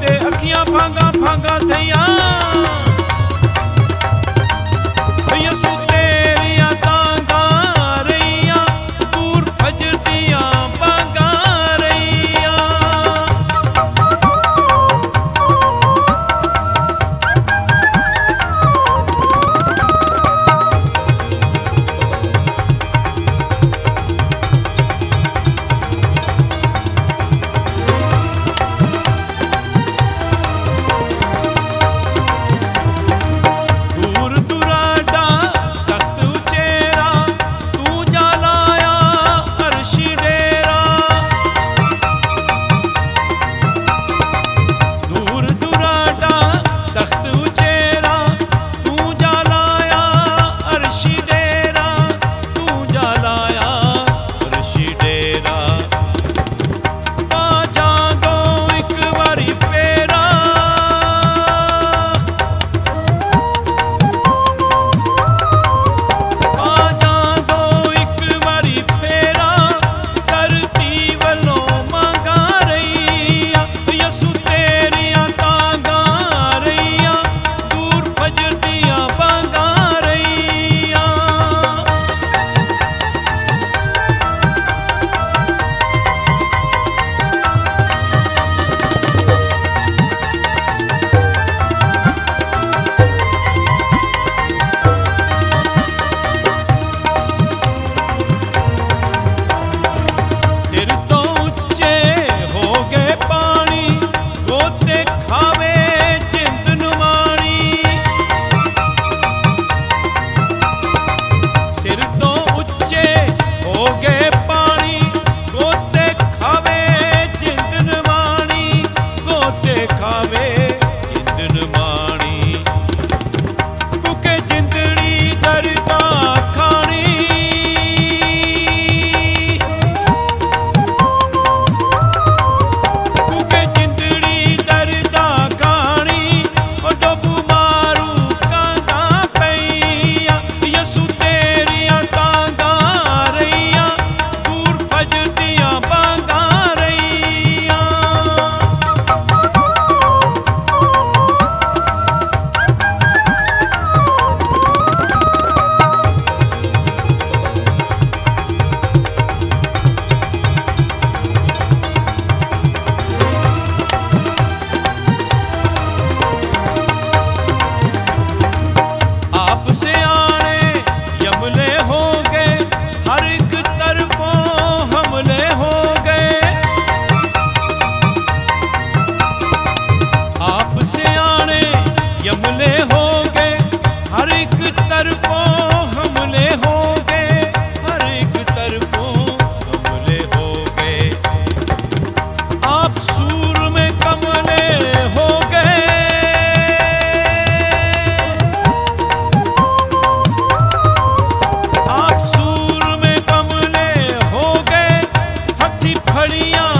ਤੇ ਅੱਖੀਆਂ ਫਾਂਗਾ ਫਾਂਗਾ ਥਈਆਂ दुनिया